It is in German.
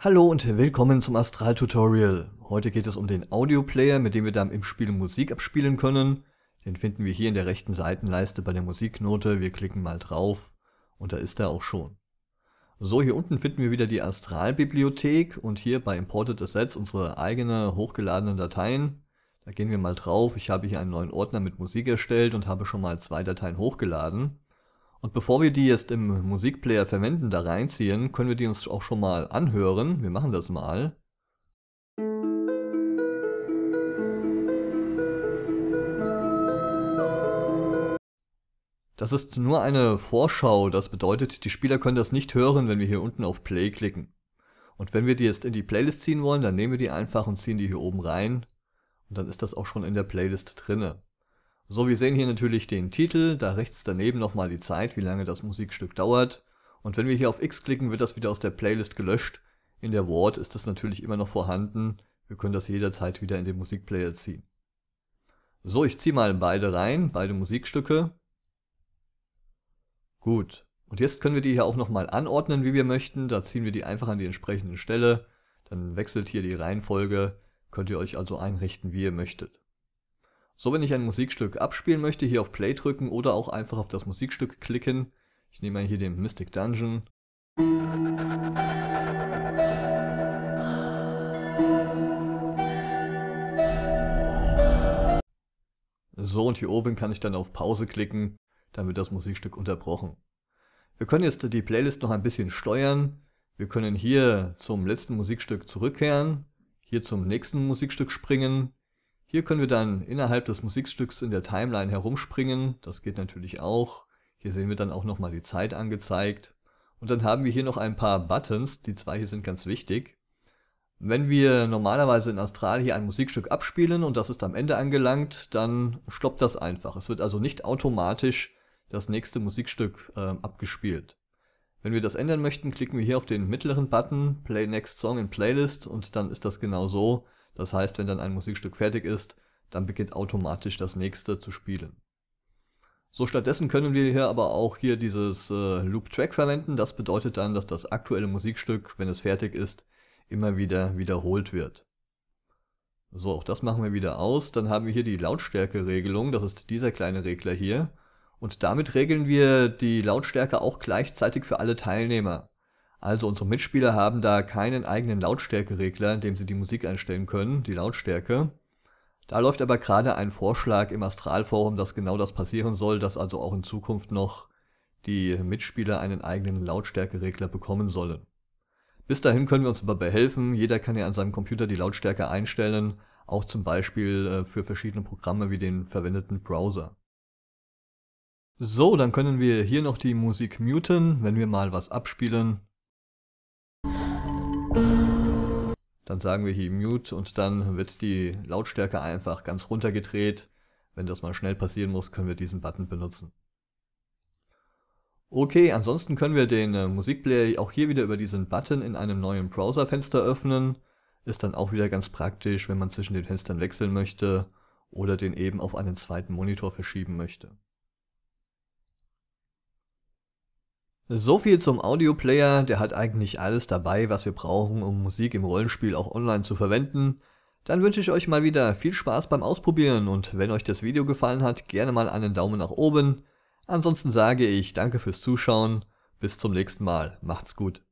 Hallo und willkommen zum Astral Tutorial. Heute geht es um den Audioplayer, mit dem wir dann im Spiel Musik abspielen können. Den finden wir hier in der rechten Seitenleiste bei der Musiknote. Wir klicken mal drauf und da ist er auch schon. So, hier unten finden wir wieder die Astral-Bibliothek und hier bei Imported Assets unsere eigene hochgeladenen Dateien. Da gehen wir mal drauf. Ich habe hier einen neuen Ordner mit Musik erstellt und habe schon mal zwei Dateien hochgeladen. Und bevor wir die jetzt im Musikplayer verwenden, da reinziehen, können wir die uns auch schon mal anhören. Wir machen das mal. Das ist nur eine Vorschau, das bedeutet, die Spieler können das nicht hören, wenn wir hier unten auf Play klicken. Und wenn wir die jetzt in die Playlist ziehen wollen, dann nehmen wir die einfach und ziehen die hier oben rein. Und dann ist das auch schon in der Playlist drinne. So, wir sehen hier natürlich den Titel, da rechts daneben nochmal die Zeit, wie lange das Musikstück dauert. Und wenn wir hier auf X klicken, wird das wieder aus der Playlist gelöscht. In der Ward ist das natürlich immer noch vorhanden. Wir können das jederzeit wieder in den Musikplayer ziehen. So, ich ziehe mal beide rein, beide Musikstücke. Gut. Und jetzt können wir die hier auch nochmal anordnen, wie wir möchten. Da ziehen wir die einfach an die entsprechende Stelle. Dann wechselt hier die Reihenfolge. Könnt ihr euch also einrichten, wie ihr möchtet. So, wenn ich ein Musikstück abspielen möchte, hier auf Play drücken oder auch einfach auf das Musikstück klicken. Ich nehme mal hier den Mystic Dungeon. So, und hier oben kann ich dann auf Pause klicken, dann wird das Musikstück unterbrochen. Wir können jetzt die Playlist noch ein bisschen steuern. Wir können hier zum letzten Musikstück zurückkehren, hier zum nächsten Musikstück springen, hier können wir dann innerhalb des Musikstücks in der Timeline herumspringen. Das geht natürlich auch. Hier sehen wir dann auch nochmal die Zeit angezeigt. Und dann haben wir hier noch ein paar Buttons. Die zwei hier sind ganz wichtig. Wenn wir normalerweise in Astral hier ein Musikstück abspielen und das ist am Ende angelangt, dann stoppt das einfach. Es wird also nicht automatisch das nächste Musikstück äh, abgespielt. Wenn wir das ändern möchten, klicken wir hier auf den mittleren Button Play Next Song in Playlist und dann ist das genau so. Das heißt, wenn dann ein Musikstück fertig ist, dann beginnt automatisch das nächste zu spielen. So, stattdessen können wir hier aber auch hier dieses äh, Loop Track verwenden. Das bedeutet dann, dass das aktuelle Musikstück, wenn es fertig ist, immer wieder wiederholt wird. So, auch das machen wir wieder aus. Dann haben wir hier die Lautstärke-Regelung. Das ist dieser kleine Regler hier. Und damit regeln wir die Lautstärke auch gleichzeitig für alle Teilnehmer. Also unsere Mitspieler haben da keinen eigenen Lautstärkeregler, in dem sie die Musik einstellen können, die Lautstärke. Da läuft aber gerade ein Vorschlag im Astralforum, dass genau das passieren soll, dass also auch in Zukunft noch die Mitspieler einen eigenen Lautstärkeregler bekommen sollen. Bis dahin können wir uns aber behelfen, jeder kann ja an seinem Computer die Lautstärke einstellen, auch zum Beispiel äh, für verschiedene Programme wie den verwendeten Browser. So, dann können wir hier noch die Musik muten, wenn wir mal was abspielen. Dann sagen wir hier Mute und dann wird die Lautstärke einfach ganz runtergedreht. Wenn das mal schnell passieren muss, können wir diesen Button benutzen. Okay, ansonsten können wir den äh, Musikplayer auch hier wieder über diesen Button in einem neuen Browserfenster öffnen. Ist dann auch wieder ganz praktisch, wenn man zwischen den Fenstern wechseln möchte oder den eben auf einen zweiten Monitor verschieben möchte. So viel zum Audioplayer, der hat eigentlich alles dabei, was wir brauchen, um Musik im Rollenspiel auch online zu verwenden. Dann wünsche ich euch mal wieder viel Spaß beim Ausprobieren und wenn euch das Video gefallen hat, gerne mal einen Daumen nach oben. Ansonsten sage ich danke fürs Zuschauen, bis zum nächsten Mal, macht's gut.